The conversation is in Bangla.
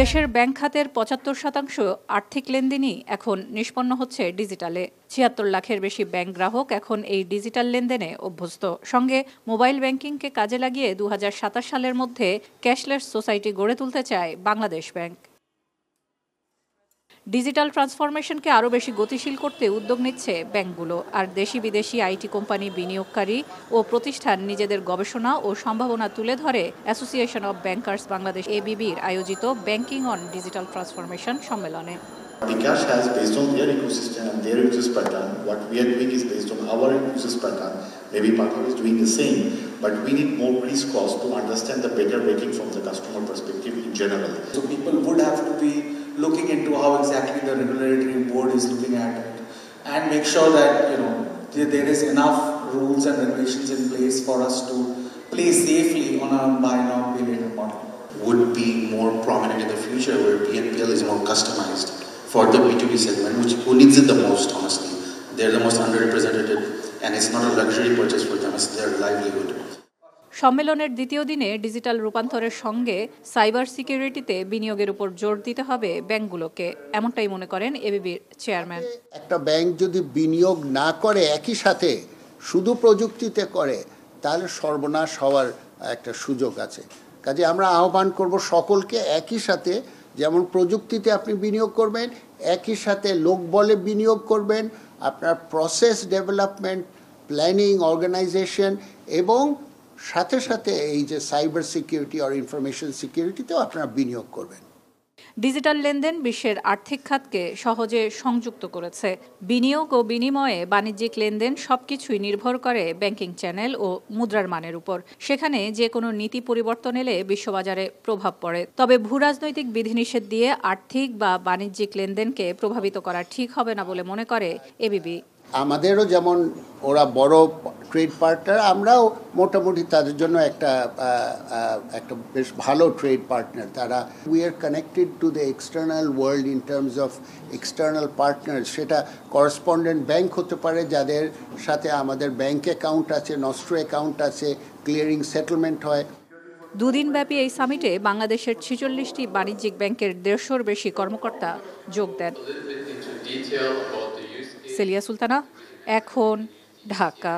দেশের ব্যাংক খাতের পঁচাত্তর শতাংশ আর্থিক লেনদেনই এখন নিষ্পন্ন হচ্ছে ডিজিটালে। ছিয়াত্তর লাখের বেশি ব্যাংক গ্রাহক এখন এই ডিজিটাল লেনদেনে অভ্যস্ত। সঙ্গে মোবাইল ব্যাংকিংকে কাজে লাগিয়ে দু হাজার সাতাশ সালের মধ্যে ক্যাশলেস সোসাইটি গড়ে তুলতে চায় বাংলাদেশ ব্যাংক। ডিজিটাল ট্রান্সফরমেশনকে আরও বেশি গতিশীল করতে উদ্যোগ নিচ্ছে ব্যাংকগুলো আর দেশি বিদেশি আইটি কোম্পানি বিনিয়োগকারী ও প্রতিষ্ঠান নিজেদের গবেষণা ও সম্ভাবনা তুলে ধরে অ্যাসোসিয়েশন অব ব্যাংকার্স বাংলাদেশ এবিবির আয়োজিত ব্যাংকিং অন ডিজিটাল ট্রান্সফরমেশন সম্মেলনে Bcash has based on their ecosystem and their users pattern. What we are doing is based on our users pattern. Maybe partner is doing the same, but we need more pre-scores to understand the better rating from the customer perspective in general. So people would have to be looking into how exactly the regulatory board is looking at it and make sure that you know there there is enough rules and regulations in place for us to play safely on a buy now pay later model. would be more prominent in the future where BNPL is more customized for the B2B segment, which who needs it the most, honestly. They're the most underrepresented and it's not a luxury purchase for them, it's their livelihood. সম্মেলনের দ্বিতীয় দিনে ডিজিটাল রূপান্তরের সঙ্গে সাইবার সিকিউরিটিতে বিনিয়োগের উপর জোর দিতে হবে ব্যাংকগুলোকে, এমনটাই মনে করেন এবিবির চেয়ারম্যান। একটা ব্যাংক যদি বিনিয়োগ না করে একই সাথে শুধু প্রযুক্তিতে করে, তাহলে সর্বনাশ হওয়ার একটা সুযোগ আছে। কাজে আমরা আহ্বান করব সকলকে একই সাথে, যেমন প্রযুক্তিতে আপনি বিনিয়োগ করবেন, একই সাথে লোকবলে বিনিয়োগ করবেন, আপনার প্রসেস ডেভেলপমেন্ট প্ল্যানিং অর্গানাইজেশন এবং সাথে সাথে এই যে সাইবার সিকিউরিটি আর ইনফরমেশন সিকিউরিটিতেও আপনারা বিনিয়োগ করবেন। ডিজিটাল লেনদেন বিশ্বের আর্থিক খাতকে সহজে সংযুক্ত করেছে। বিনিয়োগ ও বিনিময়ে বাণিজ্যিক লেনদেন সবকিছুই নির্ভর করে ব্যাংকিং চ্যানেল ও মুদ্রার মানের উপর। সেখানে যে কোনো নীতি পরিবর্তন এলে বিশ্ববাজারে প্রভাব পড়ে। তবে ভূরাজনৈতিক বিধিনিষেধ দিয়ে আর্থিক বা বাণিজ্যিক লেনদেনকে প্রভাবিত করা ঠিক হবে না বলে মনে করে এবিবি আমাদেরও যেমন ওরা বড় ট্রেড পার্টনার আমরাও মোটামুটি তাদের জন্য একটা একটা বেশ ভালো ট্রেড পার্টনার তারা we are connected to the external world in terms of external partner সেটা করসপন্ডেন্ট ব্যাংক হতে পারে, যাদের সাথে আমাদের ব্যাংক অ্যাকাউন্ট আছে নস্ট্রো অ্যাকাউন্ট আছে ক্লিয়ারিং সেটেলমেন্ট হয়। দুদিনব্যাপী এই সামিটে বাংলাদেশের ছেচল্লিশটি বাণিজ্যিক ব্যাংকের দেড়শোর বেশি কর্মকর্তা যোগ দেন। সেলিয়া সুলতানা, এখন ঢাকা।